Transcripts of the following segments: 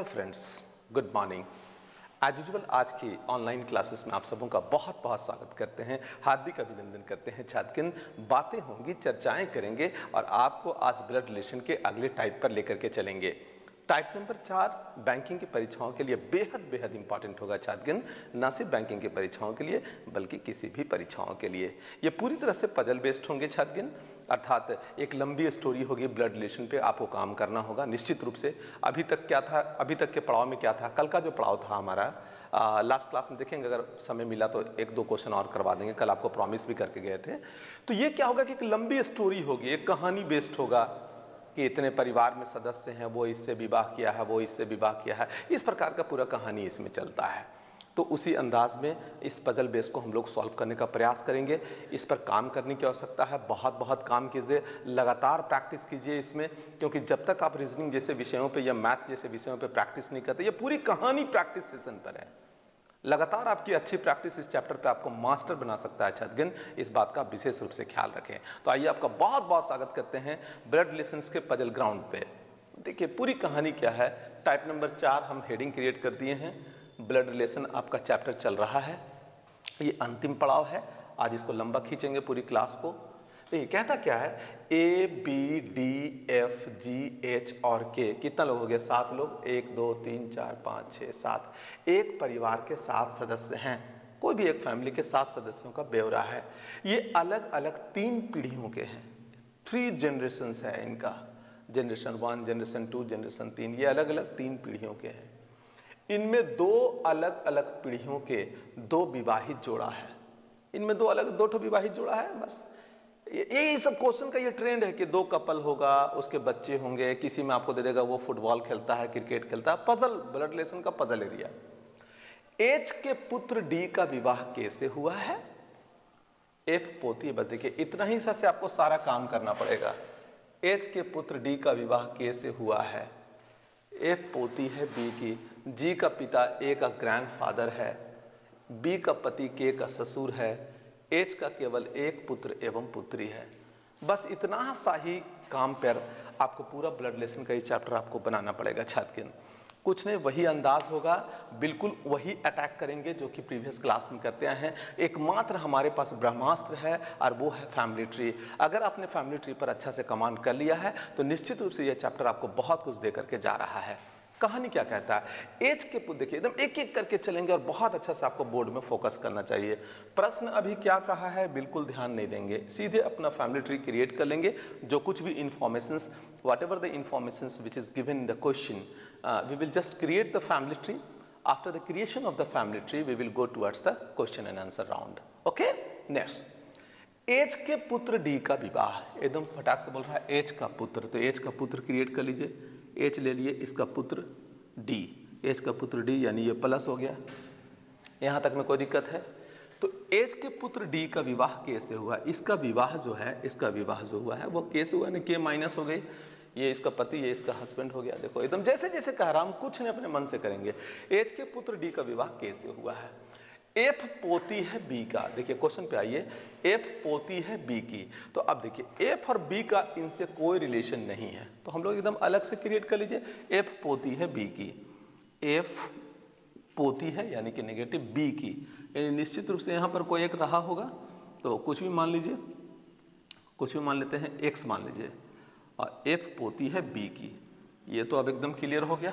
Hello friends, good morning. As usual आज की online classes में आप सबों का बहुत बहुत स्वागत करते हैं, हार्दिक अभिनंदन करते हैं छात्र बातें होंगी, चर्चाएँ करेंगे और आपको आज ब्लड रिलेशन के अगले टाइप पर लेकर के चलेंगे। टाइप नंबर चार बैंकिंग की परीक्षाओं के लिए बेहद बेहद इंपॉर्टेंट होगा छात्रगण न सिर्फ़ बैंकिंग की परीक्षाओं के लिए, बल्कि किसी भी परीक्षाओं के लिए। ये पूरी तरह से पजल बेस्ड होंगे छात्रगण अर्थात एक लंबी स्टोरी होगी ब्लड रिलेशन पे आपको काम करना होगा। निश्चित रूप से अभी तक क्या था अभी तक के पड़ाव में क्या था कल का जो पड़ाव था हमारा आ, लास्ट क्लास में देखेंगे अगर समय मिला तो एक दो क्वेश्चन और करवा देंगे। कल आपको प्रॉमिस भी करके गए थे। तो ये क्या होगा कि एक लंबी स्टोरी होगी एक कहानी बेस्ड होगा कि इतने परिवार में सदस्य हैं वो इससे विवाह किया है वो इससे विवाह किया है। इस प्रकार का पूरा कहानी इसमें चलता है। तो उसी अंदाज में इस पजल बेस को हम लोग सॉल्व करने का प्रयास करेंगे। इस पर काम करने की आवश्यकता है। बहुत बहुत काम कीजिए। लगातार प्रैक्टिस कीजिए इसमें, क्योंकि जब तक आप रीजनिंग जैसे विषयों पे या मैथ्स जैसे विषयों पे प्रैक्टिस नहीं करते, ये पूरी कहानी प्रैक्टिस सेशन पर है। लगातार आपकी अच्छी प्रैक्टिस इस चैप्टर पे आपको मास्टर बना सकता है छतगिन इस बात का विशेष रूप से ख्याल रखें। तो आइए आपका बहुत बहुत स्वागत करते हैं ब्लड रिलेशंस के पजल ग्राउंड पे। देखिए, पूरी कहानी क्या है? टाइप नंबर चार हम हेडिंग क्रिएट कर दिए हैं। ब्लड रिलेशन आपका चैप्टर चल रहा है। ये अंतिम पड़ाव है। आज इसको लंबा खींचेंगे पूरी क्लास को। देखिए, कहता क्या है? A B D F G H और के कितना लोग हो गए? सात लोग। एक, दो, तीन, चार, पाँच, छः, सात। एक परिवार के सात सदस्य हैं। कोई भी एक फैमिली के सात सदस्यों का ब्यौरा है। ये अलग अलग तीन पीढ़ियों के हैं। थ्री जनरेशन है इनका। Generation one generation two generation तीन। ये अलग अलग तीन पीढ़ियों के हैं। इनमें दो अलग अलग पीढ़ियों के दो विवाहित जोड़ा है। इनमें दो अलग, दो ठो विवाहित जोड़ा है, बस। यही सब क्वेश्चन का ये ट्रेंड है कि दो कपल होगा, उसके बच्चे होंगे, किसी में आपको दे देगा वो फुटबॉल खेलता है, क्रिकेट खेलता है पजल ब्लड रिलेशन का पजल एरिया एच के पुत्र डी का विवाह कैसे हुआ है? एफ़ पोती बस देखिए, इतना ही से आपको सारा काम करना पड़ेगा। एच के पुत्र डी का विवाह कैसे हुआ है? एफ़ पोती है बी की जी का पिता ए का ग्रैंडफादर है बी का पति के का ससुर है एच का केवल एक पुत्र एवं पुत्री है। बस इतना सा ही काम पर आपको पूरा ब्लड रिलेशन का ही चैप्टर आपको बनाना पड़ेगा छात्र कुछ नहीं, वही अंदाज होगा, बिल्कुल वही अटैक करेंगे जो कि प्रीवियस क्लास में करते आए हैं। एकमात्र हमारे पास ब्रह्मास्त्र है और वो है फैमिली ट्री अगर आपने फैमिली ट्री पर अच्छा से कमांड कर लिया है तो निश्चित रूप से यह चैप्टर आपको बहुत कुछ दे करके जा रहा है। कहानी क्या कहता है? एज के देखिए, एकदम एक एक करके चलेंगे और बहुत अच्छा से आपको बोर्ड में फोकस करना चाहिए। प्रश्न अभी क्या कहा है? बिल्कुल ध्यान नहीं देंगे। सीधे अपना फैमिली ट्री क्रिएट कर लेंगे। जो कुछ भी information whatever the information which is given the question we will just create the family tree after the creation of the family tree we will go towards the question and answer round okay next H के पुत्र D का विवाह। एकदम फटाक से बोल रहा है एज का पुत्र। तो एज का पुत्र क्रिएट कर लीजिए। एच ले लिए इसका पुत्र डी एच का पुत्र डी यानी ये प्लस हो गया। यहाँ तक में कोई दिक्कत है? तो एच के पुत्र डी का विवाह कैसे हुआ? इसका विवाह जो है, इसका विवाह जो हुआ है, वो कैसे हुआ? ना के माइनस हो गई। ये इसका पति, ये इसका हस्बैंड हो गया। देखो, एकदम जैसे जैसे कह रहा हम कुछ नहीं अपने मन से करेंगे। एच के पुत्र डी का विवाह कैसे हुआ है? एफ़ पोती है बी का। देखिए क्वेश्चन पे आइए। एफ़ पोती है बी की। तो अब देखिए, एफ़ और बी का इनसे कोई रिलेशन नहीं है। तो हम लोग एकदम अलग से क्रिएट कर लीजिए। एफ़ पोती है बी की। एफ़ पोती है, यानी कि नेगेटिव बी की। यानी निश्चित रूप से यहाँ पर कोई एक रहा होगा। तो कुछ भी मान लीजिए। कुछ भी मान लेते हैं एक्स मान लीजिए। और एफ़ पोती है बी की। ये तो अब एकदम क्लियर हो गया।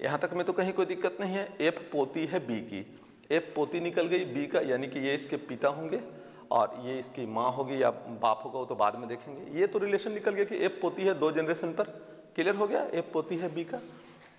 यहाँ तक में तो कहीं कोई दिक्कत नहीं है। एफ़ पोती है बी की। एफ़ पोती निकल गई, बी का, यानी कि ये इसके पिता होंगे, और ये इसकी माँ होगी, या बाप होगा, वो तो बाद में देखेंगे। ये तो रिलेशन निकल गया कि एफ़ पोती है दो जनरेशन पर क्लियर हो गया? एफ़ पोती है बी का,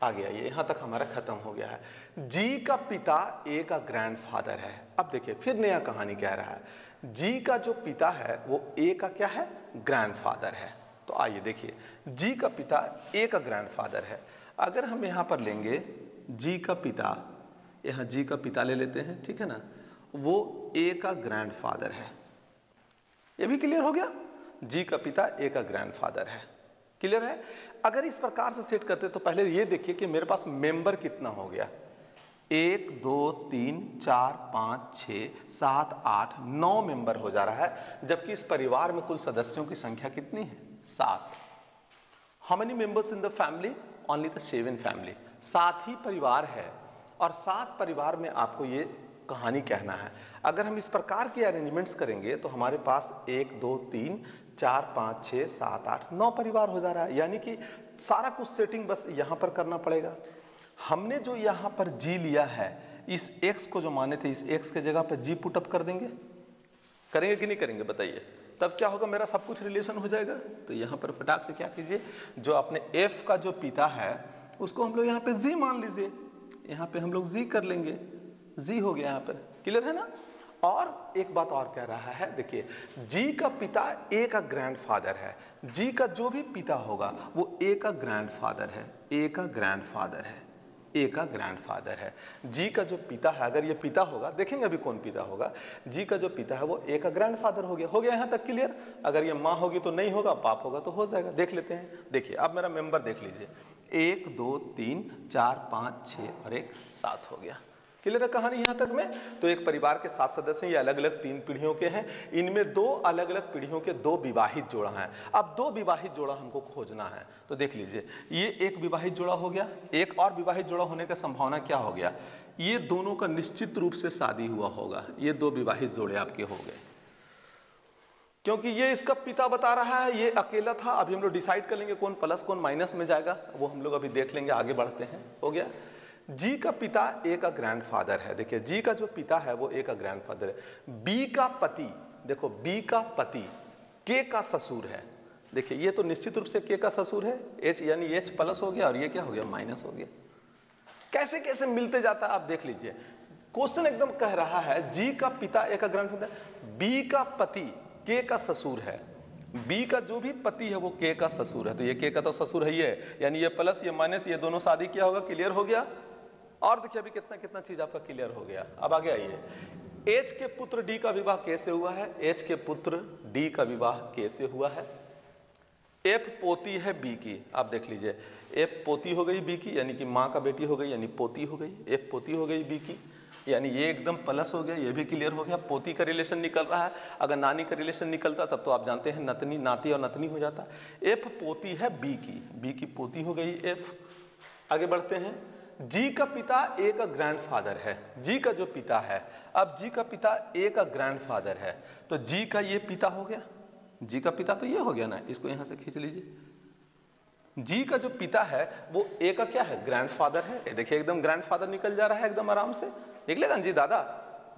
आ गया। ये यहाँ तक हमारा खत्म हो गया है। जी का पिता ए का ग्रैंडफादर है। अब देखिए, फिर नया कहानी कह रहा है। जी का जो पिता है, वो ए का क्या है? ग्रैंडफादर है। तो आइए देखिए, जी का पिता ए का ग्रैंडफादर है। अगर हम यहाँ पर लेंगे, जी का पिता यहाँ जी का पिता ले लेते हैं, ठीक है ना? वो ए का ग्रैंडफादर है। ये भी क्लियर हो गया? जी का पिता ए का ग्रैंडफादर है। क्लियर है? अगर इस प्रकार से सेट करते तो पहले ये देखिए कि मेरे पास मेंबर कितना हो गया। एक, दो, तीन, चार, पाँच छ सात, आठ, नौ मेंबर हो जा रहा है, जबकि इस परिवार में कुल सदस्यों की संख्या कितनी है? सात। How many members in the family only the seven family साथ ही परिवार है। और सात परिवार में आपको ये कहानी कहना है। अगर हम इस प्रकार के अरेंजमेंट्स करेंगे तो हमारे पास एक, दो, तीन, चार, पाँच छः सात, आठ, नौ परिवार हो जा रहा है। यानी कि सारा कुछ सेटिंग बस यहाँ पर करना पड़ेगा। हमने जो यहाँ पर जी लिया है, इस एक्स को जो माने थे, इस एक्स के जगह पर जी पुटअप कर देंगे। करेंगे कि नहीं करेंगे, बताइए। तब क्या होगा, मेरा सब कुछ रिलेशन हो जाएगा। तो यहाँ पर फटाक से क्या कीजिए, जो अपने एफ़ का जो पिता है, उसको हम लोग यहाँ पे जी मान लीजिए। यहाँ पे हम लोग जी कर लेंगे। जी हो गया यहाँ पर। क्लियर है ना? और एक बात और कह रहा है, देखिए, जी का पिता ए का ग्रैंडफादर है। जी का जो भी पिता होगा, वो ए का ग्रैंडफादर है। ए का ग्रैंडफादर है। ए का ग्रैंडफादर है। जी का जो पिता है, अगर ये पिता होगा, देखेंगे अभी कौन पिता होगा। जी का जो पिता है, वो ए का ग्रैंडफादर हो गया। हो गया यहाँ तक क्लियर अगर ये माँ होगी तो नहीं होगा, बाप होगा तो हो जाएगा। देख लेते हैं। देखिए अब मेरा मेंबर देख लीजिए। एक, दो, तीन, चार, पाँच छः और एक सात हो गया। क्लियर है कहानी यहाँ तक में? तो एक परिवार के सात सदस्य ये अलग अलग तीन पीढ़ियों के हैं। इनमें दो अलग अलग पीढ़ियों के दो विवाहित जोड़ा हैं। अब दो विवाहित जोड़ा हमको खोजना है। तो देख लीजिए, ये एक विवाहित जोड़ा हो गया, एक और विवाहित जोड़ा होने का संभावना क्या हो गया? ये दोनों का निश्चित रूप से शादी हुआ होगा। ये दो विवाहित जोड़े आपके हो गए। क्योंकि ये इसका पिता बता रहा है, ये अकेला था, अभी हम लोग डिसाइड कर लेंगे कौन प्लस कौन माइनस में जाएगा, वो हम लोग अभी देख लेंगे, आगे बढ़ते हैं, हो गया? जी का पिता ए का ग्रैंडफादर है, देखिए जी का जो पिता है, वो ए का ग्रैंडफादर है। बी का पति, देखो बी का पति के का ससुर है। देखिए, ये तो निश्चित रूप से के का ससुर है एच यानी एच प्लस हो गया, और ये क्या हो गया माइनस हो गया। कैसे कैसे मिलते जाता है, आप देख लीजिए। क्वेश्चन एकदम कह रहा है जी का पिता ए का ग्रैंडफादर बी का पति के का ससुर है बी का जो भी पति है वो के का ससुर है। तो ये के का तो ससुर है है यानी ये प्लस ये माइनस ये दोनों शादी क्या होगा? क्लियर हो गया? और देखिए अभी कितना कितना चीज़ आपका क्लियर हो गया। अब आगे आइए। एच के पुत्र डी का विवाह कैसे हुआ है? एच के पुत्र डी का विवाह कैसे हुआ है? एफ़ पोती है बी की। आप देख लीजिए। एफ़ पोती हो गई बी की, यानी कि माँ का बेटी हो गई, यानी पोती हो गई। एफ़ पोती हो गई बी की। यानी ये एकदम प्लस हो गया, ये भी क्लियर हो गया। पोती का रिलेशन निकल रहा है। अगर नानी का रिलेशन निकलता, तब तो आप जानते हैं नतनी, नाती और नतनी हो जाता। एफ़ पोती है बी की। बी की पोती हो गई एफ़ आगे बढ़ते हैं। जी का पिता ए का ग्रैंडफादर है। जी का जो पिता है। अब जी का पिता ए का ग्रैंडफादर है। तो जी का ये पिता हो गया। जी का पिता तो ये हो गया ना। इसको यहाँ से खींच लीजिए। जी का जो पिता है, वो ए का क्या है? ग्रैंडफादर है। देखिए, एकदम ग्रैंडफादर निकल जा रहा है, एकदम आराम से। निकलेगा जी दादा,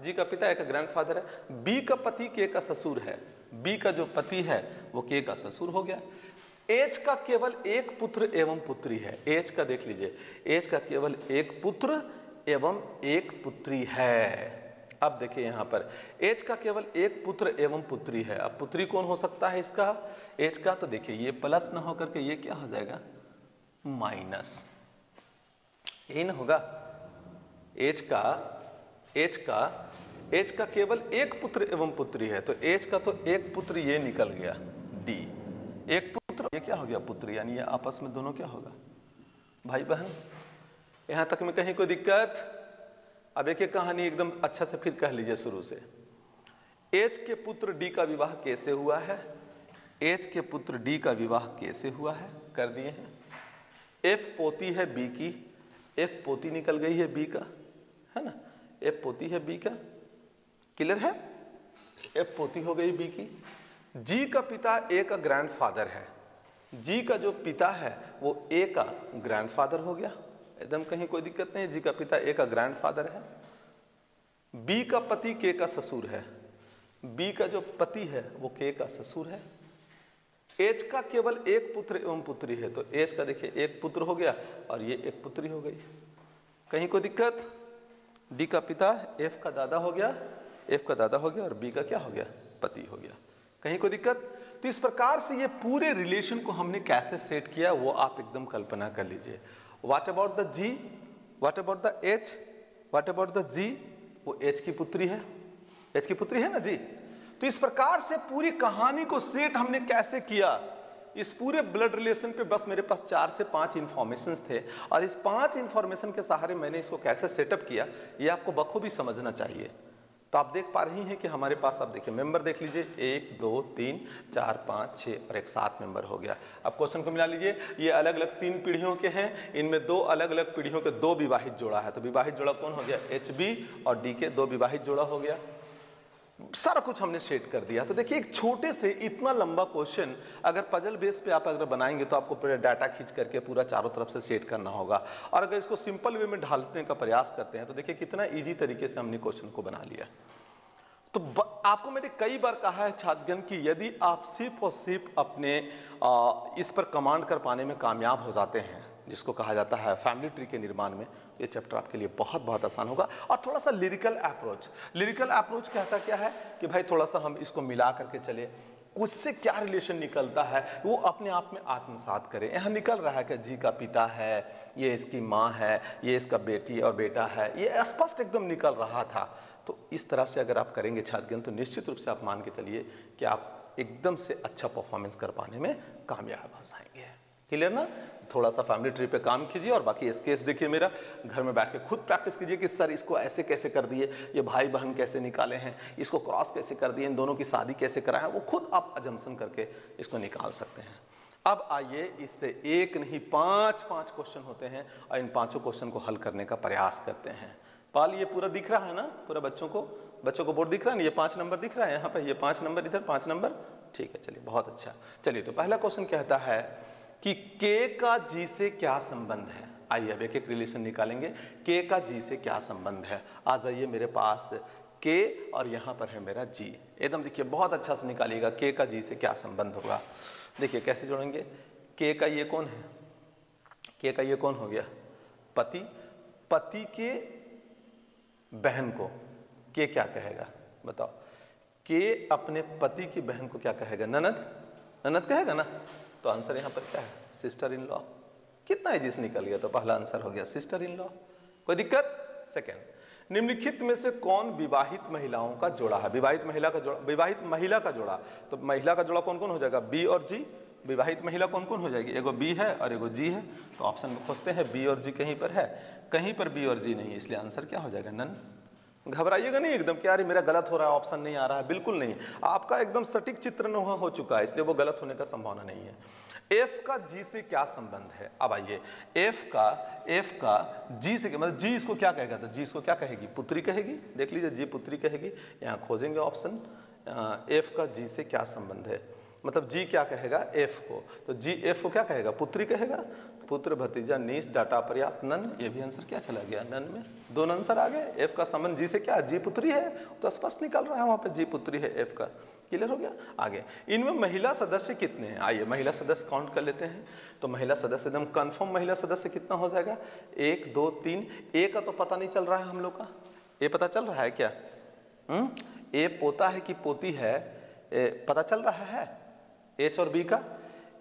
जी का पिता एक ग्रैंडफादर है, बी का पति के का ससुर है, बी का जो पति है, वो के का ससुर हो गया। एच का केवल एक पुत्र एवं पुत्री है। एच का देख लीजिए एच का केवल एक पुत्र एवं एक पुत्री है। अब देखिए यहाँ पर एच का केवल एक पुत्र एवं पुत्री है। अब पुत्री कौन हो सकता है इसका? एच का तो देखिए, ये प्लस ना होकर के ये क्या हो जाएगा? माइनस ये ना होगा। एच का एच का एच का केवल एक पुत्र एवं पुत्री है तो एच का तो एक पुत्र ये निकल गया, डी। एक पुत्र, ये क्या हो गया पुत्र? यानी ये आपस में दोनों क्या होगा? भाई बहन यहाँ तक में कहीं कोई दिक्कत? अब एक एक कहानी एकदम अच्छा से फिर कह लीजिए शुरू से। एच के पुत्र डी का विवाह कैसे हुआ है? एच के पुत्र डी का विवाह कैसे हुआ है? कर दिए हैं। एफ़ पोती है बी की एफ़ पोती निकल गई है बी का, है ना? एफ़ पोती है बी का क्लियर है? एफ़ पोती हो गई बी की। जी का पिता ए का ग्रैंडफादर है। जी का जो पिता है, वो ए का ग्रैंडफादर हो गया। एकदम कहीं कोई दिक्कत नहीं, जी का पिता ए का ग्रैंडफादर है। बी का पति के का ससुर है। बी का जो पति है, वो के का ससुर है। एच का केवल एक पुत्र एवं पुत्री है तो एच का देखिए, एक पुत्र हो गया और ये एक पुत्री हो गई। कहीं कोई दिक्कत? डी का पिता, एफ़ का दादा हो गया, एफ़ का दादा हो गया और बी का क्या हो गया? पति हो गया। कहीं कोई दिक्कत? तो इस प्रकार से ये पूरे रिलेशन को हमने कैसे सेट किया, वो आप एकदम कल्पना कर लीजिए। What about the G what about the H what about the G वो एच की पुत्री है। एच की पुत्री है ना जी तो इस प्रकार से पूरी कहानी को सेट हमने कैसे किया? इस पूरे ब्लड रिलेशन पे बस मेरे पास चार से पाँच इन्फॉर्मेशन थे। और इस पाँच इन्फॉर्मेशन के सहारे मैंने इसको कैसे सेटअप किया, ये आपको बखूबी समझना चाहिए। तो आप देख पा रही हैं कि हमारे पास, आप देखिए मेंबर देख लीजिए। एक, दो, तीन, चार, पाँच छः और एक सात मेंबर हो गया। अब क्वेश्चन को मिला लीजिए, ये अलग अलग तीन पीढ़ियों के हैं। इनमें दो अलग अलग पीढ़ियों के दो विवाहित जोड़ा है। तो विवाहित जोड़ा कौन हो गया? एच बी और डी के दो विवाहित जोड़ा हो गया। सारा कुछ हमने सेट कर दिया। तो देखिए एक छोटे से इतना लंबा क्वेश्चन अगर पजल बेस पे आप अगर बनाएँगे तो आपको पूरा डाटा खींच करके पूरा चारों तरफ़ से सेट करना होगा। और अगर इसको सिंपल वे में ढालने का प्रयास करते हैं तो देखिए कितना इजी तरीके से हमने क्वेश्चन को बना लिया। तो आपको मैंने कई बार कहा है छात्रगण कि यदि आप सिर्फ़ और सिर्फ़ अपने आ, इस पर कमांड कर पाने में कामयाब हो जाते हैं जिसको कहा जाता है फैमिली ट्री के निर्माण में ये चैप्टर आपके लिए बहुत बहुत आसान होगा। और थोड़ा सा लिरिकल अप्रोच लिरिकल अप्रोच कहता क्या है कि भाई थोड़ा सा हम इसको मिला करके चले। उससे क्या रिलेशन निकलता है? वो अपने आप में आत्मसात करें। यहाँ निकल रहा है कि जी का पिता है, ये इसकी माँ है, ये इसका बेटी और बेटा है। ये स्पष्ट एकदम निकल रहा था। तो इस तरह से अगर आप करेंगे छात्रगण तो निश्चित रूप से आप मान के चलिए कि आप एकदम से अच्छा परफॉर्मेंस कर पाने में कामयाब हो जाएँगे। क्लियर ना थोड़ा सा फैमिली ट्री पे काम कीजिए और बाकी स्केच देखिए मेरा। घर में बैठ के खुद प्रैक्टिस कीजिए कि, सर, इसको ऐसे कैसे कर दिए? ये भाई बहन कैसे निकाले हैं? इसको क्रॉस कैसे कर दिए? इन दोनों की शादी कैसे कराए? वो खुद आप अजम्सन करके इसको निकाल सकते हैं। अब आइए, इससे एक नहीं पाँच पाँच क्वेश्चन होते हैं और इन पाँचों क्वेश्चन को हल करने का प्रयास करते हैं। पाल ये पूरा दिख रहा है ना? पूरा बच्चों को? बच्चों को बोर्ड दिख रहा है ना? ये पाँच नंबर दिख रहा है यहाँ पर ये पाँच नंबर इधर, पाँच नंबर ठीक है, चलिए, बहुत अच्छा। चलिए तो पहला क्वेश्चन कहता है कि के का जी से क्या संबंध है? आइए अब एक एक रिलेशन निकालेंगे। के का जी से क्या संबंध है? आ जाइए मेरे पास के और यहाँ पर है मेरा जी। एकदम देखिए, बहुत अच्छा से निकालिएगा। के का जी से क्या संबंध होगा? देखिए, कैसे जोड़ेंगे? के का ये कौन है? के का ये कौन हो गया? पति। पति के बहन को। के क्या कहेगा? बताओ। के अपने पति की बहन को क्या कहेगा? ननद। ननद कहेगा ना? तो आंसर यहाँ पर क्या है? सिस्टर इन लॉ कितना एजिस निकल गया तो पहला आंसर हो गया सिस्टर इन लॉ कोई दिक्कत? सेकेंड निम्नलिखित में से कौन विवाहित महिलाओं का जोड़ा है? विवाहित महिला का जोड़ा, विवाहित महिला का जोड़ा। तो महिला का जोड़ा कौन कौन हो जाएगा? बी और जी विवाहित महिला कौन कौन हो जाएगी? एगो बी है और एगो जी है। तो ऑप्शन में खोजते हैं बी और जी कहीं पर है। कहीं पर बी और जी नहीं इसलिए आंसर क्या हो जाएगा? नन घबराइएगा नहीं एकदम क्या मेरा गलत हो रहा है ऑप्शन नहीं आ रहा है बिल्कुल नहीं। आपका एकदम सटीक चित्रण वहाँ हो चुका है, इसलिए वो गलत होने का संभावना नहीं है। एफ़ का जी से क्या संबंध है? अब आइए। एफ़ का एफ़ का जी से मतलब जी इसको क्या कहेगा तो जी इसको क्या कहेगी? पुत्री कहेगी? देख लीजिए जी पुत्री कहेगी। यहाँ खोजेंगे ऑप्शन एफ़ का जी से क्या संबंध है? मतलब जी क्या कहेगा? एफ़ को। तो जी एफ़ को क्या कहेगा? पुत्री कहेगा? पुत्र भतीजा नीच डाटा पर्याप्त नन ये भी आंसर क्या चला गया? नन में दोनों आंसर आ गए एफ़ का संबंध जी से क्या? जी पुत्री है तो स्पष्ट निकल रहा है वहाँ पे जी पुत्री है एफ़ का। क्लियर हो गया? आगे। इनमें महिला सदस्य कितने हैं? आइए महिला सदस्य काउंट कर लेते हैं। तो महिला सदस्य एकदम कंफर्म महिला सदस्य कितना हो जाएगा? एक दो तीन। ए का तो पता नहीं चल रहा है हम लोग का। ए पता चल रहा है क्या? हम्म? ए पोता है कि पोती है? ए, पता चल रहा है? एच और बी का?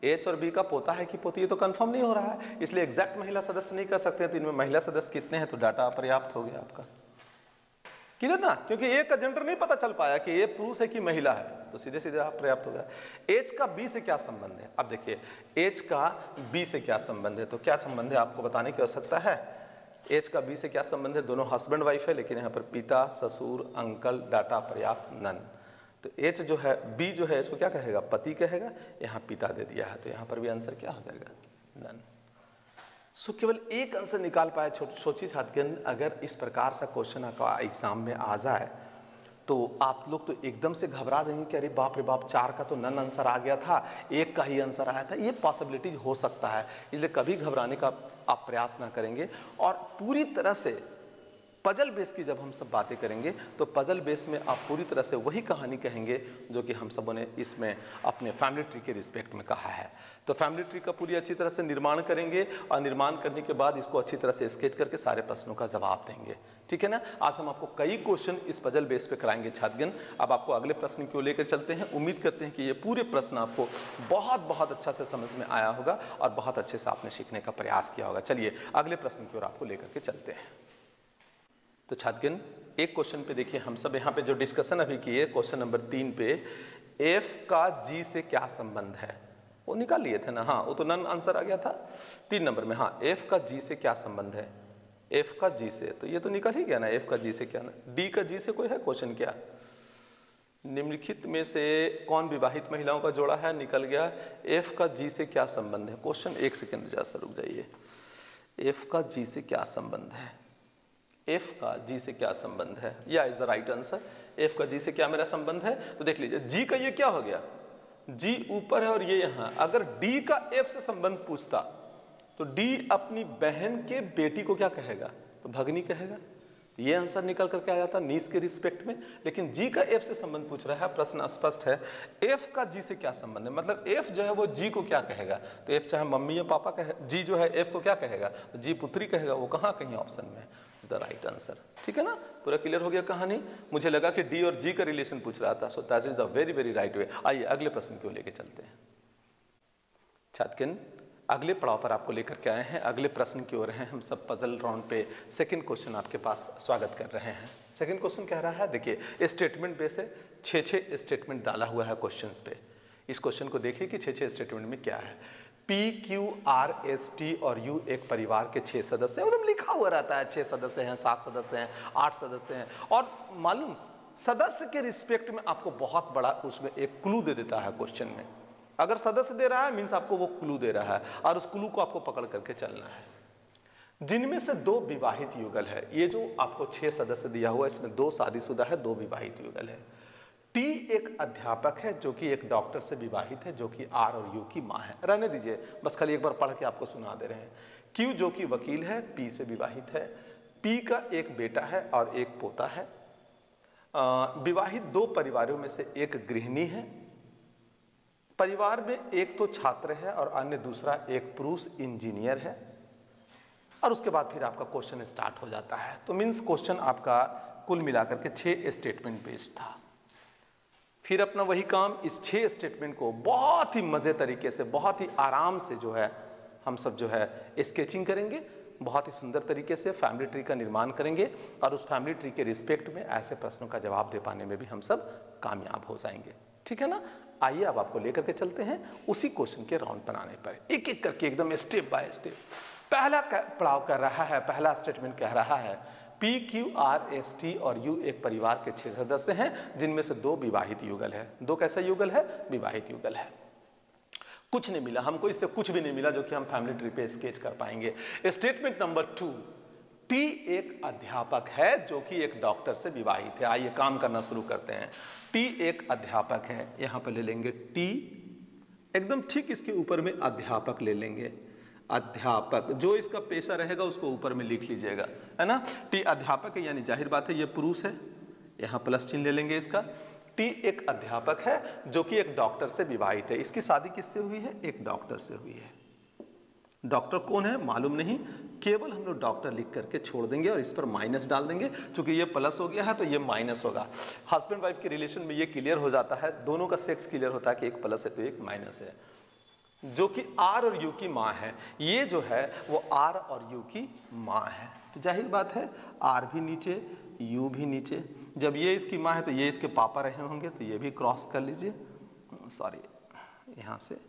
एच और बी का पोता है कि पोती, ये तो कंफर्म नहीं हो रहा है। इसलिए एग्जैक्ट महिला सदस्य नहीं कर सकते तो इनमें महिला सदस्य कितने हैं तो डाटा पर्याप्त हो गया आपका। क्लियर ना? क्योंकि ए का जेंडर नहीं पता चल पाया कि ये पुरुष है कि महिला है। तो सीधे सीधे पर्याप्त हो गया। एच का बी से क्या संबंध है? अब देखिए एच का बी से क्या संबंध है? तो क्या संबंध है आपको बताने की आवश्यकता है? एच का बी से क्या संबंध है? दोनों हस्बैंड वाइफ है, लेकिन यहाँ पर पिता, ससुर अंकल डाटा पर्याप्त नन तो एच जो है बी जो है, इसको क्या कहेगा? पति कहेगा? यहाँ पिता दे दिया है तो यहाँ पर भी आंसर क्या हो जाएगा? नन सो केवल एक आंसर निकाल पाए सोचिए छात्र अगर इस प्रकार सा क्वेश्चन आपका एग्ज़ाम में आ जाए तो आप लोग तो एकदम से घबरा जाएँगे कि अरे बाप रे बाप, चार का तो नन आंसर आ गया था, एक का ही आंसर आया था। ये पॉसिबिलिटीज हो सकता है, इसलिए कभी घबराने का आप प्रयास ना करेंगे। और पूरी तरह से पजल बेस की जब हम सब बातें करेंगे तो पजल बेस में आप पूरी तरह से वही कहानी कहेंगे, जो कि हम सबों ने इसमें अपने फैमिली ट्री के रिस्पेक्ट में कहा है। तो फैमिली ट्री का पूरी अच्छी तरह से निर्माण करेंगे, और निर्माण करने के बाद इसको अच्छी तरह से स्केच करके सारे प्रश्नों का जवाब देंगे। ठीक है ना? आज हम आपको कई क्वेश्चन इस पजल बेस पे कराएँगे, छात्रगण। अब आपको अगले प्रश्न की ओर लेकर चलते हैं। उम्मीद करते हैं कि ये पूरे प्रश्न आपको बहुत बहुत अच्छा से समझ में आया होगा, और बहुत अच्छे से आपने सीखने का प्रयास किया होगा। चलिए, अगले प्रश्न की ओर आपको लेकर के चलते हैं। तो छात्रगण एक क्वेश्चन पे देखिए हम सब यहाँ पे जो डिस्कशन अभी किए क्वेश्चन नंबर तीन पे एफ़ का जी से क्या संबंध है? वो निकाल लिए थे ना? हाँ वो तो नन आंसर आ गया था। तीन नंबर में हाँ एफ़ का जी से क्या संबंध है? एफ़ का जी से तो ये तो निकल ही गया ना एफ़ का जी से क्या? ना डी का जी से कोई है क्वेश्चन क्या? निम्नलिखित में से कौन विवाहित महिलाओं का जोड़ा है? निकल गया। एफ़ का जी से क्या संबंध है? क्वेश्चन एक सेकेंड जरा रुक जाइए। एफ़ का जी से क्या संबंध है? एफ़ का जी से क्या संबंध है? या is the right answer F का जी से क्या मेरा संबंध है? तो देख लीजिए जी का ये क्या हो गया? जी ऊपर है और ये यहाँ। अगर डी का एफ़ से संबंध पूछता तो डी अपनी बहन के बेटी को क्या कहेगा? तो भगनी कहेगा। ये आंसर निकल करके आ जाता नीस के रिस्पेक्ट में। लेकिन जी का एफ़ से संबंध पूछ रहा है, प्रश्न स्पष्ट है। एफ़ का जी से क्या संबंध है? मतलब एफ़ जो है वो जी को क्या कहेगा? तो एफ़ चाहे मम्मी या पापा कहे जी जो है एफ़ को क्या कहेगा? तो जी पुत्री कहेगा, वो कहाँ कहीं ऑप्शन में द राइट आंसर ठीक है ना? पूरा क्लियर हो गया कहानी? मुझे लगा कि डी और जी का रिलेशन पूछ रहा था so that is the very very right way आइए, अगले प्रश्न को लेके चलते हैं? छातकिन, अगले पड़ाव पर आपको लेकर के आए हैं। अगले प्रश्न की ओर हैं। हम सब पजल राउंड पे सेकंड क्वेश्चन आपके पास स्वागत कर रहे हैं। सेकंड क्वेश्चन कह रहा है, देखिए स्टेटमेंट पे से छः छः स्टेटमेंट डाला हुआ है क्वेश्चन पे। इस क्वेश्चन को देखिए कि छः छः स्टेटमेंट में क्या है। P Q R S T और यू एक परिवार के छह सदस्य हैं। लिखा हुआ रहता है, छह सदस्य हैं, सात सदस्य हैं, आठ सदस्य हैं। और मालूम, सदस्य के रिस्पेक्ट में आपको बहुत बड़ा उसमें एक क्लू दे देता है क्वेश्चन में। अगर सदस्य दे रहा है मीन्स आपको वो क्लू दे रहा है और उस क्लू को आपको पकड़ करके चलना है। जिनमें से दो विवाहित युगल है। ये जो आपको छह सदस्य दिया हुआ है, इसमें दो शादीशुदा है, दो विवाहित युगल है। टी एक अध्यापक है, जो कि एक डॉक्टर से विवाहित है, जो कि आर और यू की माँ है। रहने दीजिए, बस खाली एक बार पढ़ के आपको सुना दे रहे हैं। क्यू, जो कि वकील है, पी से विवाहित है। पी का एक बेटा है और एक पोता है। विवाहित दो परिवारों में से एक गृहिणी है। परिवार में एक तो छात्र है और अन्य दूसरा एक पुरुष इंजीनियर है। और उसके बाद फिर आपका क्वेश्चन स्टार्ट हो जाता है। तो मीन्स क्वेश्चन आपका कुल मिलाकर के छह स्टेटमेंट बेस्ड था। फिर अपना वही काम इस छह स्टेटमेंट को बहुत ही मज़े तरीके से, बहुत ही आराम से जो है, हम सब जो है स्केचिंग करेंगे, बहुत ही सुंदर तरीके से फैमिली ट्री का निर्माण करेंगे और उस फैमिली ट्री के रिस्पेक्ट में ऐसे प्रश्नों का जवाब दे पाने में भी हम सब कामयाब हो जाएँगे। ठीक है ना? आइए अब आपको लेकर के चलते हैं उसी क्वेश्चन के राउंड बनाने पर। एक एक करके एकदम स्टेप बाय स्टेप पहला पड़ाव कर रहा है, पहला स्टेटमेंट कह रहा है P Q R S T और यू एक परिवार के छह सदस्य हैं, जिनमें से दो विवाहित युगल है। दो कैसा युगल है? विवाहित युगल है। कुछ नहीं मिला। हमको इससे कुछ भी नहीं मिला जो कि हम फैमिली ट्री पे स्केच कर पाएँगे। स्टेटमेंट नंबर टू टी एक अध्यापक है जो कि एक डॉक्टर से विवाहित है। आइए काम करना शुरू करते हैं। टी एक अध्यापक है। यहाँ पर ले लेंगे टी एकदम ठीक इसके ऊपर में अध्यापक ले लेंगे। अध्यापक। जो इसका पेशा रहेगा, उसको ऊपर में लिख लीजिएगा। है ना? टी अध्यापक है, यानी ज़ाहिर बात है, ये पुरुष है। यहाँ प्लस चिन्ह ले लेंगे इसका। टी एक अध्यापक है, जो कि एक डॉक्टर से विवाहित है। इसकी शादी किससे हुई है? एक डॉक्टर से हुई है। डॉक्टर कौन है? मालूम नहीं। केवल हम लोग डॉक्टर लिख करके छोड़ देंगे और इस पर माइनस डाल देंगे। क्योंकि ये प्लस हो गया है तो ये माइनस होगा। हस्बैंड वाइफ के रिलेशन में ये क्लियर हो जाता है। दोनों का सेक्स क्लियर होता है कि एक प्लस है तो एक माइनस है। जो कि आर और यू की माँ है, ये जो है, वो आर और यू की माँ है। तो ज़ाहिर बात है, आर भी नीचे, यू भी नीचे। जब ये इसकी माँ है तो ये इसके पापा रहे होंगे तो ये भी क्रॉस कर लीजिए। सॉरी, यहाँ से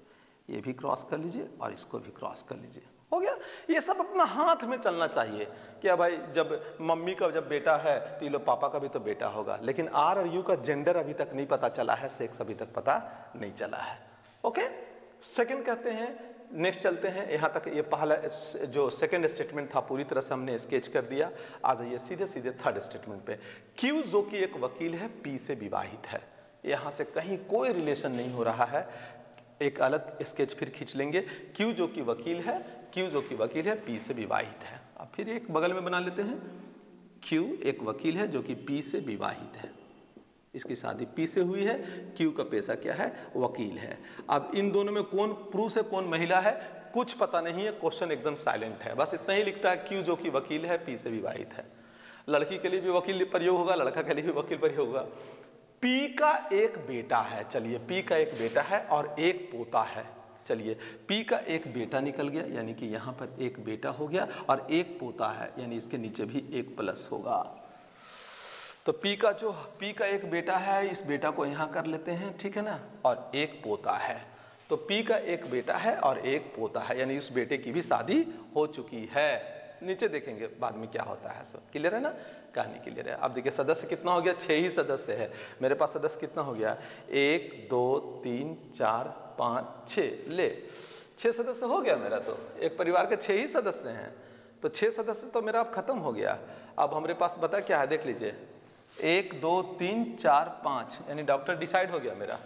ये भी क्रॉस कर लीजिए और इसको भी क्रॉस कर लीजिए। हो गया? ये सब अपना हाथ में चलना चाहिए क्या भाई, जब मम्मी का जब बेटा है तो ये लोग पापा का भी तो बेटा होगा। लेकिन आर और यू का जेंडर अभी तक नहीं पता चला है, सेक्स अभी तक पता नहीं चला है। ओके? सेकंड कहते हैं नेक्स्ट चलते हैं। यहाँ तक ये पहला जो सेकंड स्टेटमेंट था, पूरी तरह से हमने स्केच कर दिया। आ जाइए सीधे सीधे थर्ड स्टेटमेंट पे। क्यू जो कि एक वकील है पी से विवाहित है? यहाँ से कहीं कोई रिलेशन नहीं हो रहा है। एक अलग स्केच फिर खींच लेंगे। क्यू जो कि वकील है, क्यू जो कि वकील है पी से विवाहित है। अब फिर एक बगल में बना लेते हैं। क्यू एक वकील है जो कि पी से विवाहित है? इसकी शादी पी से हुई है, क्यू का पेशा क्या है, वकील है। अब इन दोनों में कौन पुरुष है कौन महिला है, कुछ पता नहीं है, क्वेश्चन एकदम साइलेंट है। बस इतना ही लिखता है, क्यू जो कि वकील है, पी से विवाहित है। लड़की के लिए भी वकील प्रयोग होगा, लड़का के लिए भी वकील प्रयोग होगा। पी का एक बेटा है, चलिए, पी का एक बेटा है और एक पोता है, चलिए। पी का एक बेटा निकल गया, यानी कि यहाँ पर एक बेटा हो गया और एक पोता है, यानी इसके नीचे भी एक प्लस होगा। तो पी का जो, पी का एक बेटा है, इस बेटा को यहाँ कर लेते हैं, ठीक है ना? और एक पोता है। तो पी का एक बेटा है और एक पोता है, यानी उस बेटे की भी शादी हो चुकी है। नीचे देखेंगे बाद में क्या होता है सब। क्लियर है ना? कहानी क्लियर है। अब देखिए, सदस्य कितना हो गया? छह ही सदस्य है। मेरे पास सदस्य कितना हो गया? एक, दो, तीन, चार, पाँच छ ले, छह सदस्य हो गया मेरा तो। एक परिवार के छह ही सदस्य हैं। तो छह सदस्य तो मेरा अब खत्म हो गया। अब हमारे पास बता क्या है? देख लीजिए। एक, दो, तीन, चार, पाँच। यानी डॉक्टर डिसाइड हो गया मेरा।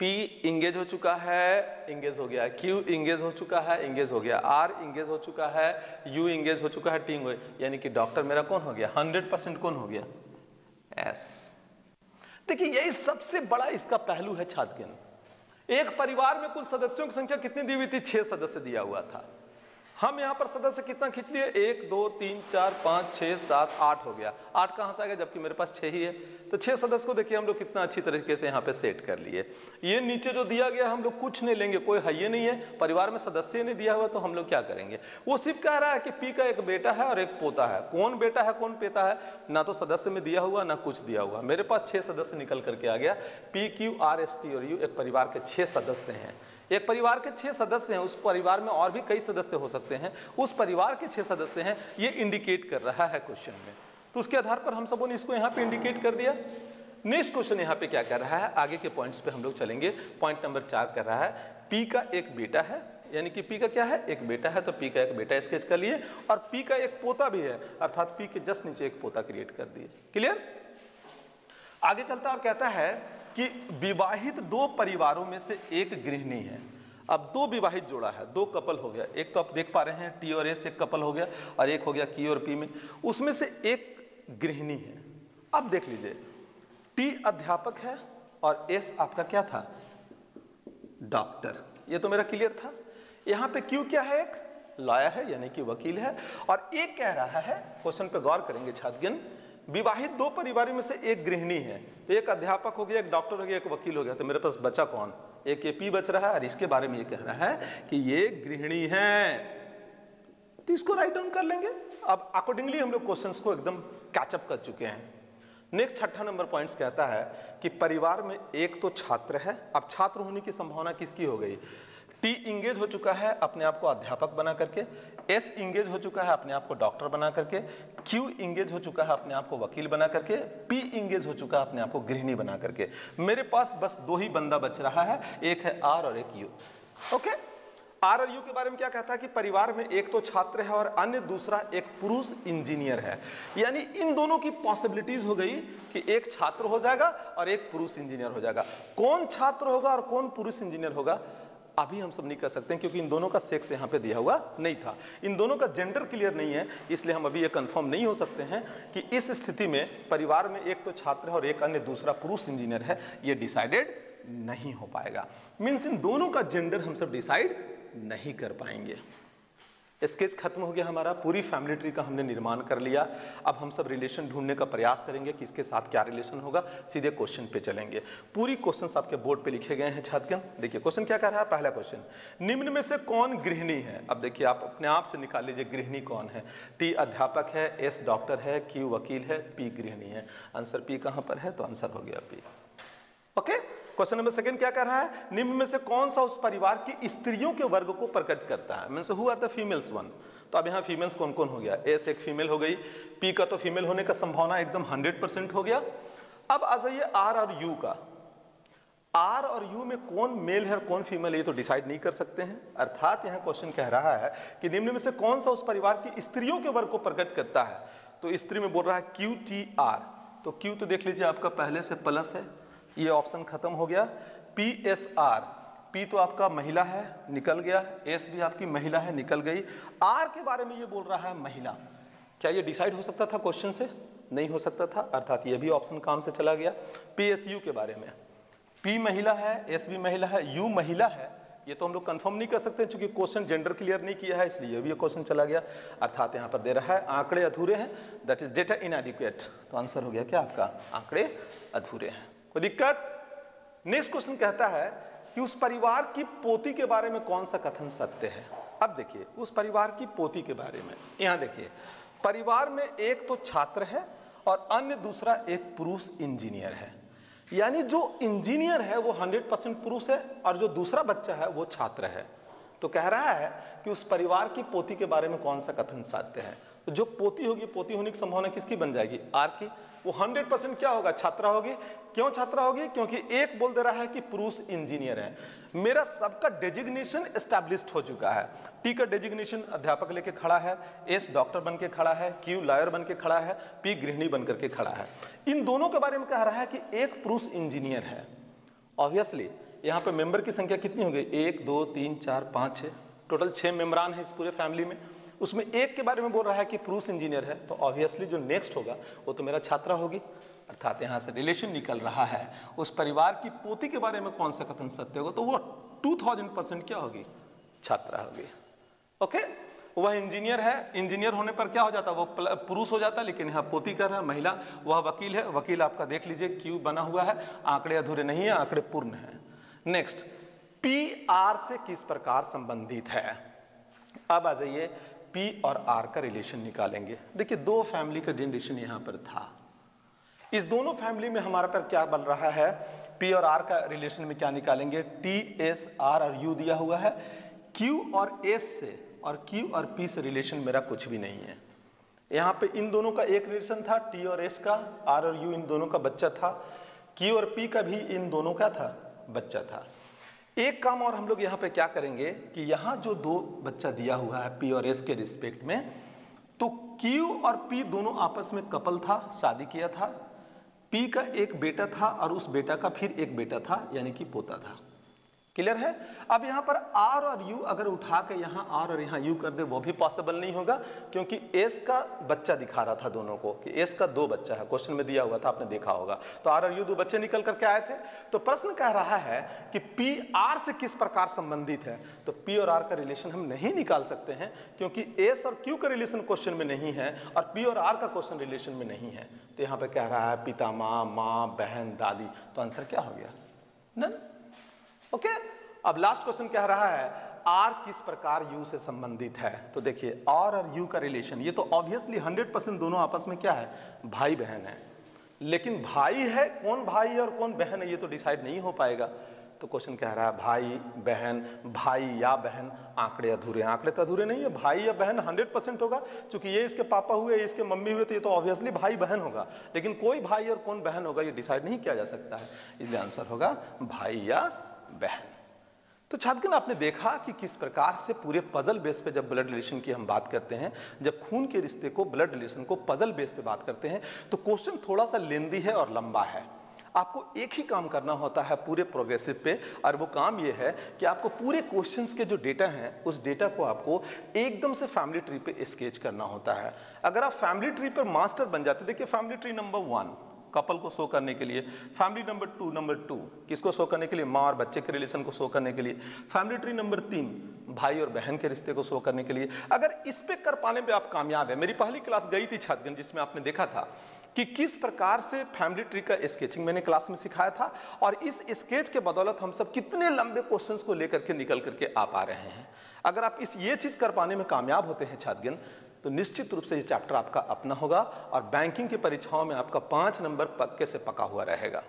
पी इंगेज हो चुका है इंगेज हो गया। क्यू इंगेज हो चुका है इंगेज हो गया। आर इंगेज हो चुका है यू इंगेज हो चुका है टी यानी कि डॉक्टर मेरा कौन हो गया? हंड्रेड परसेंट कौन हो गया? एस देखिए, यही सबसे बड़ा इसका पहलू है छात्र एक परिवार में कुल सदस्यों की संख्या कितनी दी हुई थी? छह सदस्य दिया हुआ था। हम यहाँ पर सदस्य कितना खींच लिए? एक, दो, तीन, चार, पाँच छः सात, आठ हो गया। आठ कहाँ से आ गया? जबकि मेरे पास छः ही है। तो छः सदस्य को देखिए, हम लोग कितना अच्छी तरीके से यहाँ पे सेट कर लिए। ये नीचे जो दिया गया, हम लोग कुछ नहीं लेंगे, कोई है नहीं है। परिवार में सदस्य नहीं दिया हुआ तो हम लोग क्या करेंगे? वो सिर्फ़ कह रहा है कि पी का एक बेटा है और एक पोता है। कौन बेटा है, कौन पेता है? ना तो सदस्य में दिया हुआ, ना कुछ दिया हुआ। मेरे पास छः सदस्य निकल करके आ गया। P Q R S T और यू एक परिवार के छः सदस्य हैं। एक परिवार के छह सदस्य हैं, उस परिवार में और भी कई सदस्य हो सकते हैं। उस परिवार के छह सदस्य हैं, ये इंडिकेट कर रहा है क्वेश्चन में। तो उसके आधार पर हम सबों ने इसको यहाँ पे इंडिकेट कर दिया। नेक्स्ट क्वेश्चन यहाँ पे क्या कर रहा है? आगे के पॉइंट्स पे हम लोग चलेंगे। पॉइंट नंबर चार कर रहा है पी का एक बेटा है, यानी कि पी का क्या है? एक बेटा है तो पी का एक बेटा स्केच कर लिए। और पी का एक पोता भी है, अर्थात पी के जस्ट नीचे एक पोता क्रिएट कर दिए। क्लियर आगे चलता और कहता है कि विवाहित दो परिवारों में से एक गृहिणी है। अब दो विवाहित जोड़ा है, दो कपल हो गया। एक तो आप देख पा रहे हैं, टी और एस एक कपल हो गया और एक हो गया की और पी में। उसमें से एक गृहिणी है। अब देख लीजिए, टी अध्यापक है और एस आपका क्या था? डॉक्टर। ये तो मेरा क्लियर था। यहाँ पे क्यू क्या है एक? लॉयर है, यानी कि वकील है। और एक कह रहा है, क्वेश्चन पे गौर करेंगे छात्रगण विवाहित दो परिवार में से एक गृहिणी है तो एक अध्यापक हो गया, एक डॉक्टर हो गया, एक वकील हो गया तो मेरे पास बचा कौन? एक ये पी बच रहा है और इसके बारे में ये कह रहा है कि ये गृहिणी है। तो इसको राइट डाउन कर लेंगे। अब अकॉर्डिंगली हम लोग क्वेश्चन को एकदम कैचअप कर चुके हैं। नेक्स्ट छठा नंबर पॉइंट्स कहता है कि परिवार में एक तो छात्र है। अब छात्र होने की संभावना किसकी हो गई? टी इंगेज हो चुका है अपने आप को अध्यापक बना करके एस इंगेज हो चुका है अपने आप को डॉक्टर बना करके क्यू इंगेज हो चुका है अपने आप को वकील बना करके पी इंगेज हो चुका है अपने आप को गृहिणी बना करके। मेरे पास बस दो ही बंदा बच रहा है, एक है आर और एक यू ओके आर और यू के बारे में क्या कहता है कि परिवार में एक तो छात्र है और अन्य दूसरा एक पुरुष इंजीनियर है। यानी इन दोनों की पॉसिबिलिटीज हो गई कि एक छात्र हो जाएगा और एक पुरुष इंजीनियर हो जाएगा। कौन छात्र होगा और कौन पुरुष इंजीनियर होगा? अभी हम सब नहीं कर सकते क्योंकि इन दोनों का सेक्स यहाँ पे दिया हुआ नहीं था। इन दोनों का जेंडर क्लियर नहीं है, इसलिए हम अभी ये कंफर्म नहीं हो सकते हैं कि इस स्थिति में परिवार में एक तो छात्र है और एक अन्य दूसरा पुरुष इंजीनियर है, ये डिसाइडेड नहीं हो पाएगा। मीन्स इन दोनों का जेंडर हम सब डिसाइड नहीं कर पाएँगे। स्केच खत्म हो गया हमारा, पूरी फैमिली ट्री का हमने निर्माण कर लिया। अब हम सब रिलेशन ढूँढने का प्रयास करेंगे कि इसके साथ क्या रिलेशन होगा। सीधे क्वेश्चन पे चलेंगे। पूरी क्वेश्चन आपके बोर्ड पे लिखे गए हैं छात्रगण देखिए क्वेश्चन क्या कह रहा है? पहला क्वेश्चन निम्न में से कौन गृहिणी है? अब देखिए, आप अपने आप से निकाल लीजिए, गृहिणी कौन है? टी अध्यापक है एस डॉक्टर है क्यू वकील है पी गृहिणी है। आंसर पी कहाँ पर है? तो आंसर हो गया P okay okay? Question number second क्या कर रहा है? निम्न में से कौन सा उस परिवार की स्त्रियों के वर्ग को प्रकट करता है? Mean who are the females one तो अब यहाँ फीमेल्स कौन कौन हो गया? एस एक फीमेल हो गई। पी का तो फीमेल होने का संभावना एकदम हंड्रेड हो गया। अब आ जाइए आर और यू का। आर और यू में कौन मेल है और कौन फीमेल है, ये तो डिसाइड नहीं कर सकते हैं। अर्थात यहाँ क्वेश्चन कह रहा है कि निम्न में से कौन सा उस परिवार की स्त्रियों के वर्ग को प्रकट करता है? तो स्त्री में बोल रहा है क्यू टी आर तो क्यू तो देख लीजिए आपका पहले से प्लस है। ये ऑप्शन खत्म हो गया। पी एस आर पी तो आपका महिला है, निकल गया। एस भी आपकी महिला है, निकल गई। आर के बारे में ये बोल रहा है महिला। क्या ये डिसाइड हो सकता था क्वेश्चन से? नहीं हो सकता था, अर्थात ये भी ऑप्शन काम से चला गया। पी एस यू के बारे में। पी महिला है एस भी महिला है यू महिला है, ये तो हम लोग कंफर्म नहीं कर सकते क्योंकि क्वेश्चन जेंडर क्लियर नहीं किया है, इसलिए ये भी क्वेश्चन चला गया। अर्थात यहाँ पर दे रहा है, आंकड़े अधूरे हैं। दैट इज़ डेटा इनएडिक्वेट तो आंसर हो गया क्या आपका? आंकड़े अधूरे हैं। कोई दिक्कत? नेक्स्ट क्वेश्चन कहता है कि उस परिवार की पोती के बारे में कौन सा कथन सत्य है? अब देखिए, उस परिवार की पोती के बारे में। यहाँ देखिए, परिवार में एक तो छात्र है और अन्य दूसरा एक पुरुष इंजीनियर है। यानी जो इंजीनियर है, वो 100 परसेंट पुरुष है और जो दूसरा बच्चा है, वो छात्र है। तो कह रहा है कि उस परिवार की पोती के बारे में कौन सा कथन साध्य है? तो जो पोती होगी, पोती होने की संभावना किसकी बन जाएगी? आर की। वो 100 परसेंट क्या होगा? छात्रा होगी। क्यों छात्रा होगी? क्योंकि एक बोल दे रहा है कि पुरुष इंजीनियर है। मेरा सबका डेजिग्नेशन एस्टैब्लिश्ड हो चुका है। टी का डेजिग्नेशन अध्यापक लेके खड़ा है। एस डॉक्टर बन के खड़ा है। क्यू लॉयर बन के खड़ा है। पी गृहिणी बन करके खड़ा है। इन दोनों के बारे में कह रहा है कि एक पुरुष इंजीनियर है। ऑब्वियसली यहाँ पे मेंबर की संख्या कितनी होगी? एक, दो, तीन, चार, पाँच छः टोटल छः मेम्बरान है इस पूरे फैमिली में। उसमें एक के बारे में बोल रहा है कि पुरुष इंजीनियर है तो ऑब्वियसली जो नेक्स्ट होगा, वो तो मेरा छात्रा होगी। अर्थात यहाँ से रिलेशन निकल रहा है। उस परिवार की पोती के बारे में कौन सा कथन सत्य होगा तो वो टू थाउज़ेंड परसेंट क्या होगी? छात्रा होगी। ओके वह इंजीनियर है। इंजीनियर होने पर क्या हो जाता? वो पुरुष हो जाता, लेकिन यहाँ पोती कर रहा महिला, वह वकील है। वकील आपका देख लीजिए, क्यू बना हुआ है। आंकड़े अधूरे नहीं है, आंकड़े पूर्ण है। नेक्स्ट पी आर से किस प्रकार संबंधित है? अब आ जाइए पी और आर का रिलेशन निकालेंगे। देखिए, दो फैमिली का रिलेशन यहाँ पर था। इस दोनों फैमिली में हमारा पर क्या बन रहा है? पी और आर का रिलेशन में क्या निकालेंगे? टी एस आर और यू दिया हुआ है। क्यू और एस से और क्यू और पी से रिलेशन मेरा कुछ भी नहीं है। यहाँ पे इन दोनों का एक रिलेशन था टी और एस का आर और यू इन दोनों का बच्चा था। क्यू और पी का भी इन दोनों का था, बच्चा था। एक काम और हम लोग यहाँ पे क्या करेंगे कि यहाँ जो दो बच्चा दिया हुआ है पी और एस के रिस्पेक्ट में तो क्यू और पी दोनों आपस में कपल था, शादी किया था। पी का एक बेटा था और उस बेटा का फिर एक बेटा था, यानी कि पोता था। क्लियर है? अब यहाँ पर आर और यू अगर उठा के यहाँ आर और यहाँ यू कर दे, वो भी पॉसिबल नहीं होगा, क्योंकि एस का बच्चा दिखा रहा था दोनों को कि एस का दो बच्चा है। क्वेश्चन में दिया हुआ था, आपने देखा होगा। तो आर और यू दो बच्चे निकल करके आए थे। तो प्रश्न कह रहा है कि पी आर से किस प्रकार संबंधित है? तो पी और आर का रिलेशन हम नहीं निकाल सकते हैं, क्योंकि एस और क्यू का रिलेशन क्वेश्चन में नहीं है और पी और आर का क्वेश्चन रिलेशन में नहीं है। तो यहाँ पर कह रहा है पिता माँ माँ बहन, दादी। तो आंसर क्या हो गया? ना ओके अब लास्ट क्वेश्चन कह रहा है आर किस प्रकार यू से संबंधित है? तो देखिए आर और यू का रिलेशन ये तो ऑब्वियसली 100 परसेंट दोनों आपस में क्या है? भाई बहन है। लेकिन भाई है, कौन भाई और कौन बहन है, ये तो डिसाइड नहीं हो पाएगा। तो क्वेश्चन कह रहा है, भाई, बहन, भाई या बहन, आंकड़े अधूरे आंकड़े तो अधूरे नहीं है, भाई या बहन 100 परसेंट होगा। क्योंकि ये इसके पापा हुए इसके मम्मी हुए तो ये तो ऑब्वियसली भाई बहन होगा। लेकिन कोई भाई और कौन बहन होगा, ये डिसाइड नहीं किया जा सकता है। इसलिए आंसर होगा, भाई या बहन। तो छात्रगण, आपने देखा कि किस प्रकार से पूरे पजल बेस पे जब ब्लड रिलेशन की हम बात करते हैं, जब खून के रिश्ते को ब्लड रिलेशन को पजल बेस पे बात करते हैं तो क्वेश्चन थोड़ा सा लेंदी है और लंबा है। आपको एक ही काम करना होता है पूरे प्रोग्रेसिव पे, और वो काम ये है कि आपको पूरे क्वेश्चंस के जो डेटा हैं, उस डेटा को आपको एकदम से फैमिली ट्री पे स्केच करना होता है। अगर आप फैमिली ट्री पर मास्टर बन जाते, देखिए family tree number one couple को शो करने के लिए। Family number two number two किसको शो करने के लिए? माँ और बच्चे के रिलेशन को शो करने के लिए। फैमिली ट्री नंबर तीन, भाई और बहन के रिश्ते को शो करने के लिए। अगर इस पे कर पाने पे आप कामयाब है, मेरी पहली क्लास गई थी छात्रगंज जिसमें आपने देखा था कि किस प्रकार से फैमिली ट्री का स्केचिंग मैंने क्लास में सिखाया था और इस स्केच के बदौलत हम सब कितने लंबे क्वेश्चंस को लेकर के निकल करके आ पा रहे हैं। अगर आप इस ये चीज़ कर पाने में कामयाब होते हैं छात्रगण तो निश्चित रूप से ये चैप्टर आपका अपना होगा और बैंकिंग की परीक्षाओं में आपका पाँच नंबर पक्के से पका हुआ रहेगा।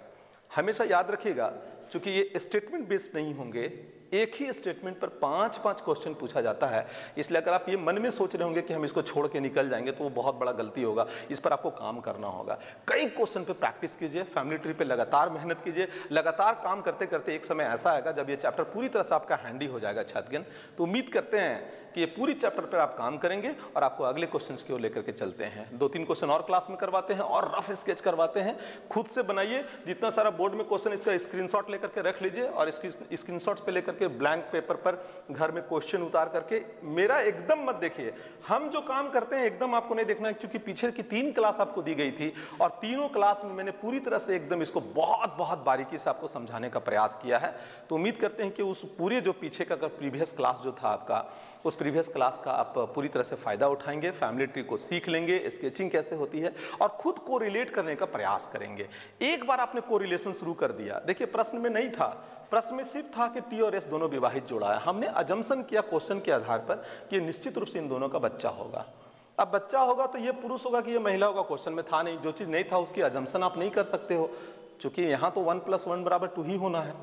हमेशा याद रखिएगा, चूँकि ये स्टेटमेंट बेस्ड नहीं होंगे, एक ही स्टेटमेंट पर पाँच पाँच क्वेश्चन पूछा जाता है। इसलिए अगर आप ये मन में सोच रहे होंगे कि हम इसको छोड़ के निकल जाएँगे तो वो बहुत बड़ा गलती होगा। इस पर आपको काम करना होगा। कई क्वेश्चन पे प्रैक्टिस कीजिए फैमिली ट्री पे लगातार मेहनत कीजिए। लगातार काम करते करते एक समय ऐसा आएगा, जब ये चैप्टर पूरी तरह से आपका हैंडी हो जाएगा छात्रगण तो उम्मीद करते हैं ये पूरी चैप्टर पर आप काम करेंगे और आपको अगले क्वेश्चन की ओर लेकर के चलते हैं। दो तीन क्वेश्चन और क्लास में करवाते हैं और रफ स्केच करवाते हैं। खुद से बनाइए, जितना सारा बोर्ड में क्वेश्चन इसका स्क्रीनशॉट लेकर के रख लीजिए और स्क्रीनशॉट पे लेकर के ब्लैंक पेपर पर घर में क्वेश्चन उतार करके मेरा एकदम मत देखिए। हम जो काम करते हैं, एकदम आपको नहीं देखना है, क्योंकि पीछे की तीन क्लास आपको दी गई थी और तीनों क्लास में मैंने पूरी तरह से एकदम इसको बहुत बहुत बारीकी से आपको समझाने का प्रयास किया है। तो उम्मीद करते हैं कि उस पूरे जो पीछे का प्रीवियस क्लास जो था आपका, उस प्रीवियस क्लास का आप पूरी तरह से फ़ायदा उठाएँगे फैमिली ट्री को सीख लेंगे स्केचिंग कैसे होती है और खुद को रिलेट करने का प्रयास करेंगे। एक बार आपने को रिलेशन शुरू कर दिया। देखिए, प्रश्न में नहीं था। प्रश्न में सिर्फ़ था कि टी और एस दोनों विवाहित जोड़ा है। हमने अजम्सन किया क्वेश्चन के आधार पर कि निश्चित रूप से इन दोनों का बच्चा होगा। अब बच्चा होगा तो ये पुरुष होगा कि ये महिला होगा क्वेश्चन में था नहीं। जो चीज़ नहीं था उसकी अजम्सन आप नहीं कर सकते हो। चूँकि यहाँ तो वन प्लस वन बराबर टू ही होना है।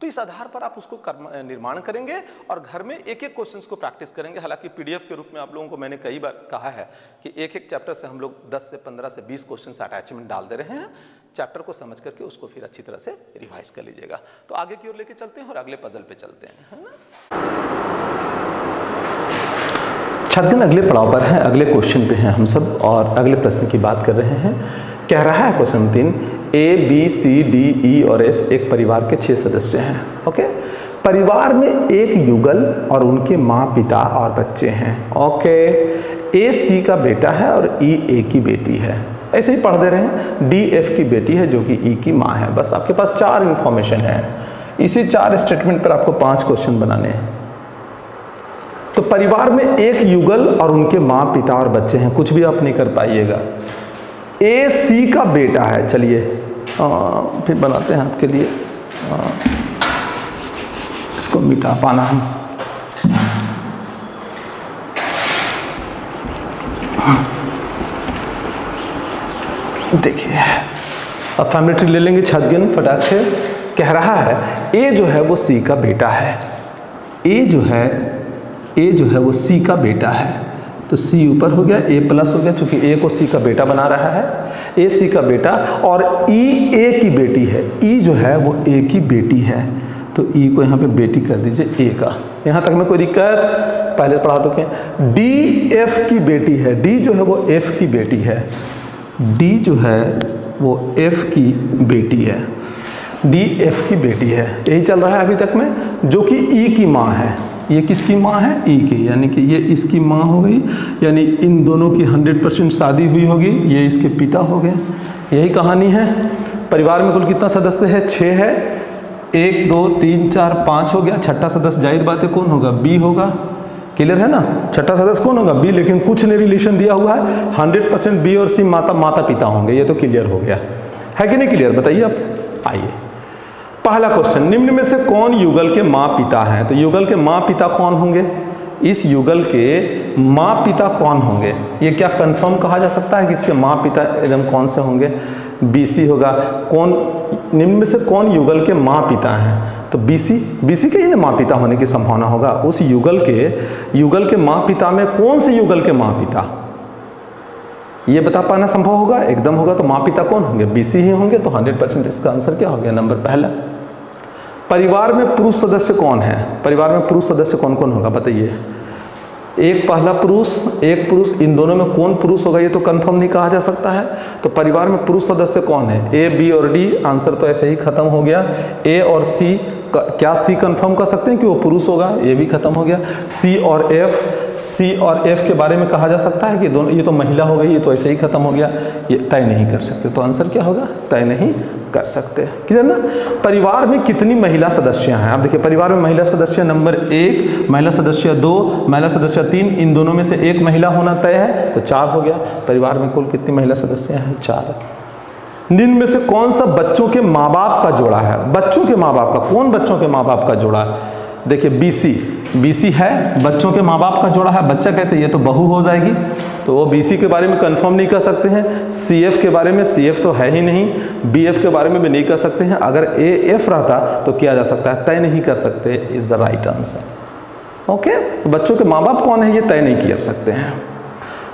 तो इस आधार पर आप उसको निर्माण करेंगे और घर में एक एक क्वेश्चंस को प्रैक्टिस करेंगे। हालाँकि पीडीएफ के रूप में आप लोगों को मैंने कई बार कहा है कि एक एक चैप्टर से हम लोग 10 से 15 से 20 क्वेश्चन अटैचमेंट डाल दे रहे हैं। चैप्टर को समझ करके उसको फिर अच्छी तरह से रिवाइज कर लीजिएगा। तो आगे की ओर लेके चलते हैं और अगले पजल पे चलते हैं, है ना? अगले पड़ाव पर है, अगले क्वेश्चन पे हैं हम सब और अगले प्रश्न की बात कर रहे हैं। कह रहा है क्वेश्चन तीन A B C D E और एफ़ एक परिवार के छह सदस्य हैं ओके परिवार में एक युगल और उनके माँ पिता और बच्चे हैं ओके ए सी का बेटा है और ई e, ए की बेटी है। ऐसे ही पढ़ दे रहे हैं। डी एफ़ की बेटी है जो कि ई e की माँ है। बस आपके पास चार इंफॉर्मेशन है। इसी चार स्टेटमेंट पर आपको पाँच क्वेश्चन बनाने हैं। तो परिवार में एक युगल और उनके माँ पिता और बच्चे हैं। कुछ भी आप नहीं कर पाइएगा। ए सी का बेटा है। चलिए फिर बनाते हैं आपके लिए। इसको मिटा पाना हम। देखिए, अब फैमिली ट्री ले लेंगे छतगिन फटाक। से कह रहा है, ए जो है वो सी का बेटा है। ए जो है, ए जो है वो सी का बेटा है। तो सी ऊपर हो गया ए प्लस हो गया, चूँकि ए को सी का बेटा बना रहा है। ए सी का बेटा और ई e ए की बेटी है। ई e जो है, वो ए की बेटी है। तो ई e को यहाँ पे बेटी कर दीजिए ए का। यहाँ तक में कोई दिक्कत? पहले पढ़ा दो क्या? डी एफ़ की बेटी है। डी जो है, वो एफ़ की बेटी है। डी जो है, वो एफ़ की बेटी है। डी एफ़ की बेटी है। यही चल रहा है अभी तक में, जो कि ई e की माँ है। ये किसकी माँ है? ई की। यानी कि ये इसकी माँ हो गई। यानी इन दोनों की 100 परसेंट शादी हुई होगी। ये इसके पिता हो गए। यही कहानी है। परिवार में कुल कितना सदस्य है? छः है। एक, दो, तीन, चार, पाँच हो गया। छठा सदस्य ज़ाहिर बात है कौन होगा? बी होगा। क्लियर है ना? छठा सदस्य कौन होगा? बी। लेकिन कुछ ने रिलेशन दिया हुआ है। हंड्रेड परसेंट बी और सी माता माता पिता होंगे। ये तो क्लियर हो गया। है कि नहीं क्लियर? बताइए आप। आइए। पहला क्वेश्चन निम्न में से कौन युगल के माँ पिता हैं? तो युगल के माँ पिता कौन होंगे? इस युगल के माँ पिता कौन होंगे? ये क्या कंफर्म कहा जा सकता है कि इसके माँ पिता एकदम कौन से होंगे? बीसी होगा। कौन, निम्न में से कौन युगल के माँ पिता हैं? तो बीसी बीसी के ही ना माँ पिता होने की संभावना होगा। उस युगल के युगल के माँ पिता में कौन से युगल के माँ पिता ये बता पाना संभव होगा? एकदम होगा तो माँ पिता कौन होंगे? बीसी ही होंगे तो 100 परसेंट इसका आंसर क्या हो गया? नंबर पहला। परिवार में पुरुष सदस्य कौन है? परिवार में पुरुष सदस्य कौन कौन होगा, बताइए। एक पहला पुरुष, एक पुरुष, इन दोनों में कौन पुरुष होगा, ये तो कंफर्म नहीं कहा जा सकता है। तो परिवार में पुरुष सदस्य कौन है? ए बी और डी आंसर तो ऐसे ही खत्म हो गया। ए और सी क्या सी कंफर्म कर सकते हैं कि वो पुरुष होगा? ये भी खत्म हो गया। सी और एफ़ सी और एफ़ के बारे में कहा जा सकता है कि दोनों ये तो महिला हो गई, ये तो ऐसे ही खत्म हो गया। ये तय नहीं कर सकते। तो आंसर क्या होगा? तय नहीं कर सकते। क्लियर ना? परिवार में कितनी महिला सदस्य हैं? आप देखिए, परिवार में महिला सदस्य नंबर एक, महिला सदस्य दो, महिला सदस्य तीन, इन दोनों में से एक महिला होना तय है तो चार हो गया। परिवार में कुल कितनी महिला सदस्य हैं? चार। निम्न में से कौन सा बच्चों के माँ बाप का जोड़ा है? बच्चों के माँ बाप का, कौन बच्चों के माँ बाप का जोड़ा? है देखिए बीसी बीसी है, बच्चों के माँ बाप का जोड़ा है, बच्चा कैसे, ये तो बहू हो जाएगी। तो वो बीसी के बारे में कंफर्म नहीं कर सकते हैं। सीएफ के बारे में सीएफ तो है ही नहीं। बीएफ के बारे में भी नहीं कर सकते हैं। अगर ए एफ़ रहता तो किया जा सकता है, तय नहीं कर सकते is the right answer okay तो बच्चों के माँ बाप कौन है, ये तय नहीं कर सकते हैं।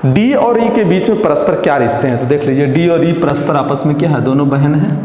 डी और ई के बीच में परस्पर क्या रिश्ते हैं? तो देख लीजिए डी और ई परस्पर आपस में क्या है? दोनों बहन हैं?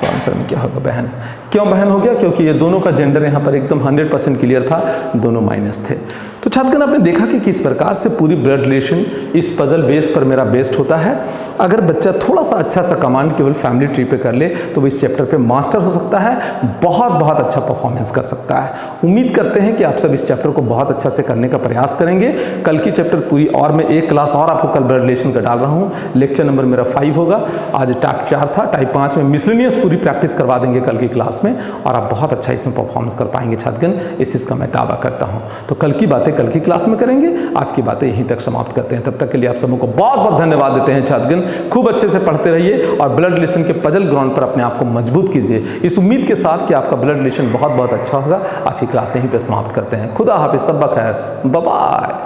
तो आंसर में क्या होगा? बहन। क्यों बहन हो गया? क्योंकि ये दोनों का जेंडर यहाँ पर एकदम 100 परसेंट क्लियर था, दोनों माइनस थे। तो छात्रगण, आपने देखा कि किस प्रकार से पूरी ब्लड रिलेशन इस पजल बेस पर मेरा बेस्ड होता है? अगर बच्चा थोड़ा सा अच्छा सा कमांड केवल फैमिली ट्री पे कर ले तो वो इस चैप्टर पे मास्टर हो सकता है बहुत बहुत अच्छा परफॉर्मेंस कर सकता है। उम्मीद करते हैं कि आप सब इस चैप्टर को बहुत अच्छा से करने का प्रयास करेंगे। कल की चैप्टर पूरी और मैं एक क्लास और आपको कल ब्लड रिलेशन का डाल रहा हूँ। लेक्चर नंबर मेरा फाइव होगा। आज टाइप चार था टाइप पाँच में मिसलिनियस पूरी प्रैक्टिस करवा देंगे कल की क्लास में और आप बहुत अच्छा इसमें परफॉर्मेंस कर पाएँगे छात्रगण इस चीज़ का मैं दावा करता हूँ। तो कल की बातें कल की क्लास में करेंगे। आज की बातें यहीं तक समाप्त करते हैं। तब तक के लिए आप सबों को बहुत बहुत धन्यवाद देते हैं छात्रगण खूब अच्छे से पढ़ते रहिए और ब्लड रिलेशन के पजल ग्राउंड पर अपने आप को मज़बूत कीजिए। इस उम्मीद के साथ कि आपका ब्लड रिलेशन बहुत बहुत अच्छा होगा। आज की क्लास यहीं पर समाप्त करते हैं। खुदा हाफिज। सब खैर। बाय